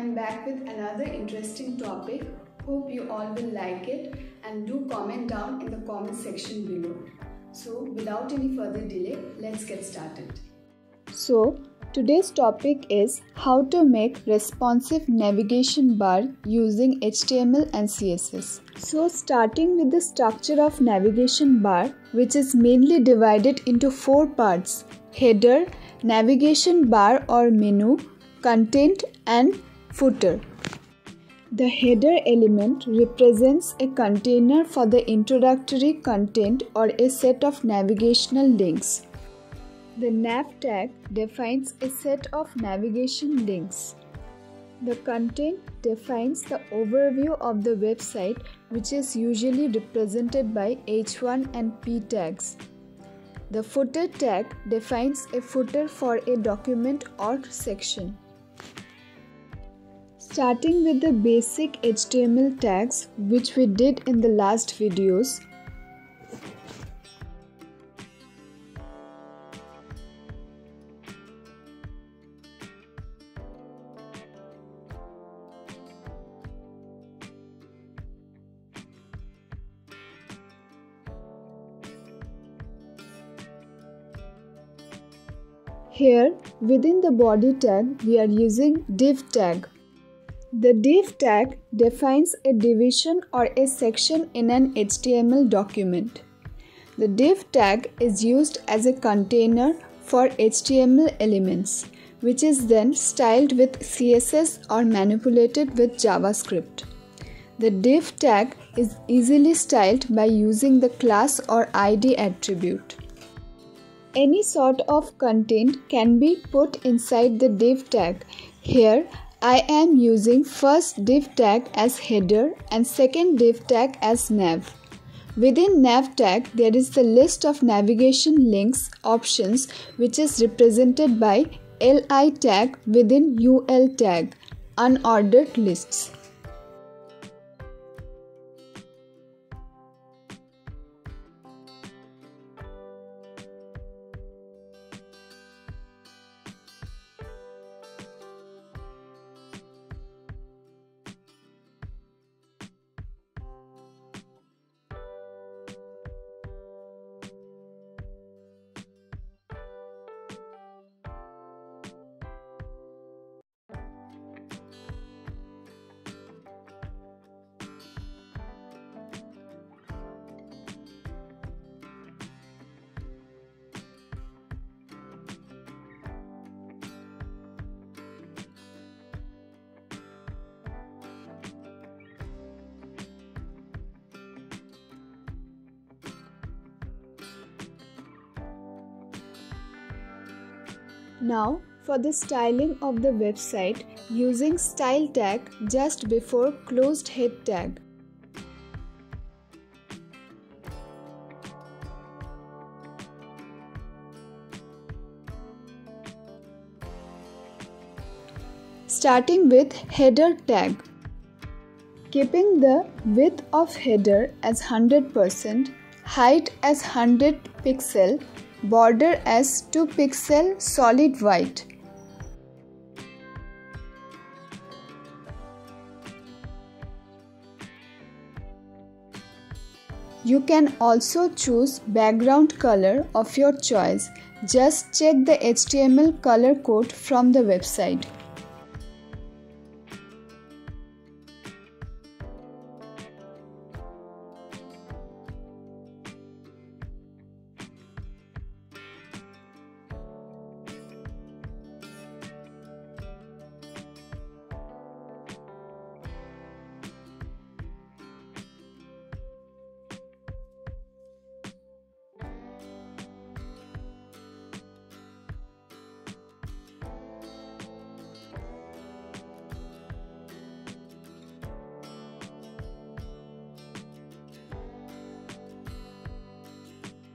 am back with another interesting topic. Hope you all will like it and do comment down in the comment section below. So, without any further delay, let's get started. So, today's topic is how to make responsive navigation bar using HTML and CSS. So, starting with the structure of navigation bar, which is mainly divided into four parts header, navigation bar or menu, content, and footer. The header element represents a container for the introductory content or a set of navigational links. The nav tag defines a set of navigation links. The content defines the overview of the website which is usually represented by h1 and p tags. The footer tag defines a footer for a document or section. Starting with the basic HTML tags which we did in the last videos, Here, within the body tag, we are using div tag. The div tag defines a division or a section in an HTML document. The div tag is used as a container for HTML elements, which is then styled with CSS or manipulated with JavaScript. The div tag is easily styled by using the class or ID attribute. Any sort of content can be put inside the div tag. Here, I am using first div tag as header and second div tag as nav. Within nav tag, there is the list of navigation links options which is represented by li tag within ul tag, unordered lists. Now for the styling of the website using style tag just before closed head tag. Starting with header tag. Keeping the width of header as 100%, height as 100 pixel border as 2 pixel solid white. You can also choose background color of your choice. Just check the HTML color code from the website.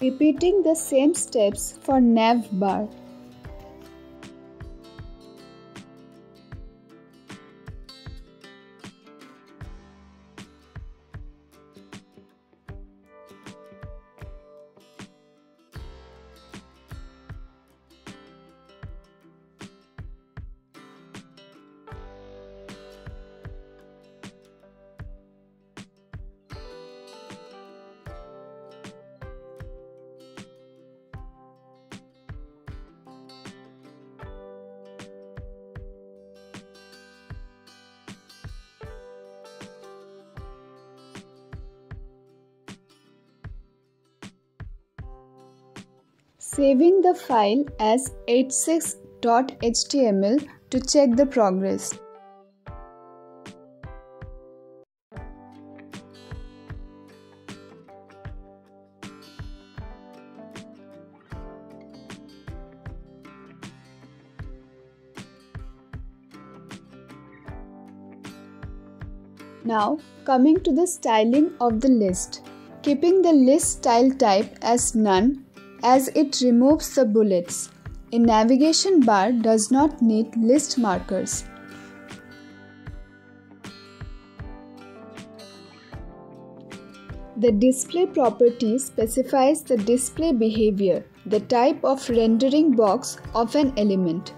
Repeating the same steps for nav bar. Saving the file as h6.html to check the progress. Now coming to the styling of the list. Keeping the list style type as none as it removes the bullets. A navigation bar does not need list markers. The display property specifies the display behavior, the type of rendering box of an element.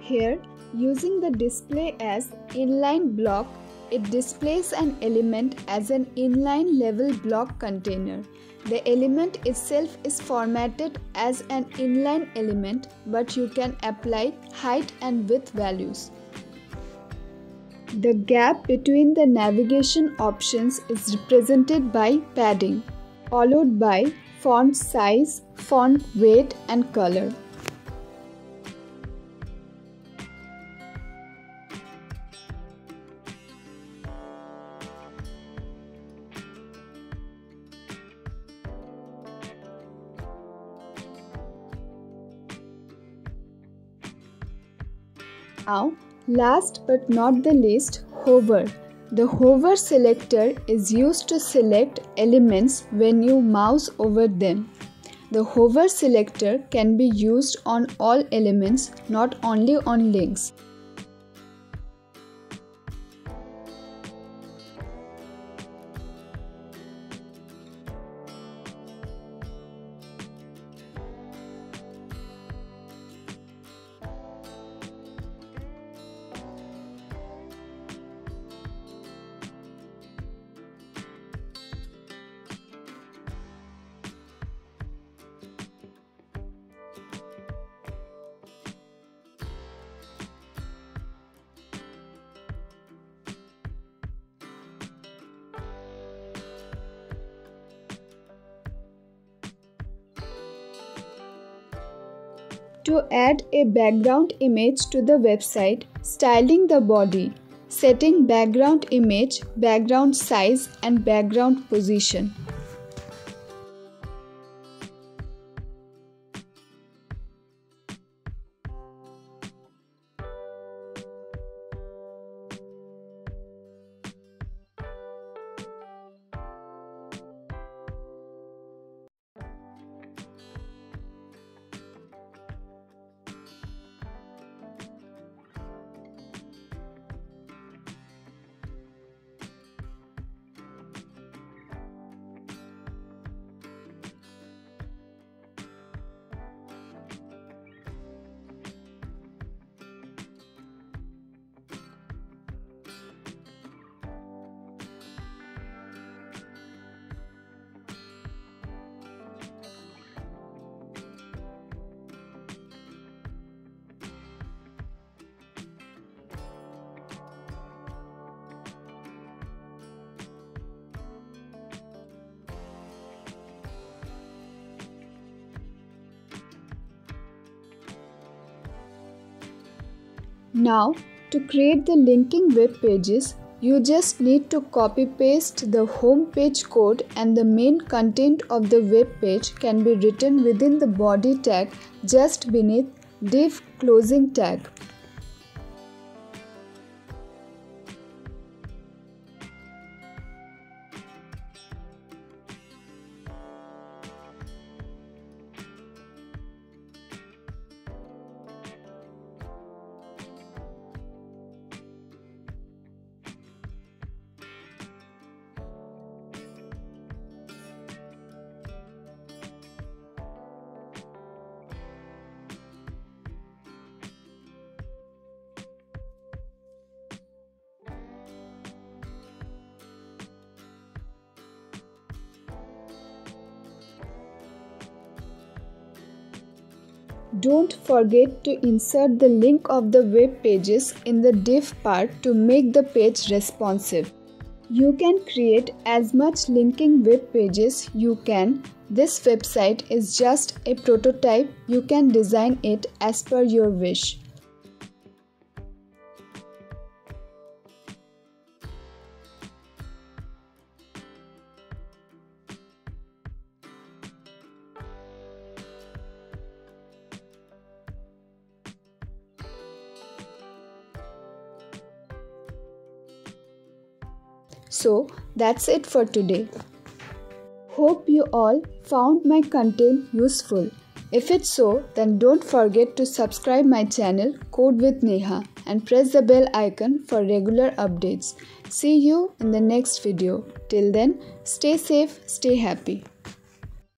Here, using the display as inline block it displays an element as an inline level block container. The element itself is formatted as an inline element, but you can apply height and width values. The gap between the navigation options is represented by padding, followed by font size, font weight and color. Now, last but not the least, hover. The hover selector is used to select elements when you mouse over them. The hover selector can be used on all elements, not only on links. To add a background image to the website, styling the body, setting background image, background size and background position. Now, to create the linking web pages, you just need to copy paste the home page code and the main content of the web page can be written within the body tag just beneath div closing tag. Don't forget to insert the link of the web pages in the div part to make the page responsive. You can create as much linking web pages you can. This website is just a prototype. You can design it as per your wish. So that's it for today. Hope you all found my content useful. If it's so, then don't forget to subscribe my channel Code with Neha and press the bell icon for regular updates. See you in the next video. Till then, stay safe, stay happy.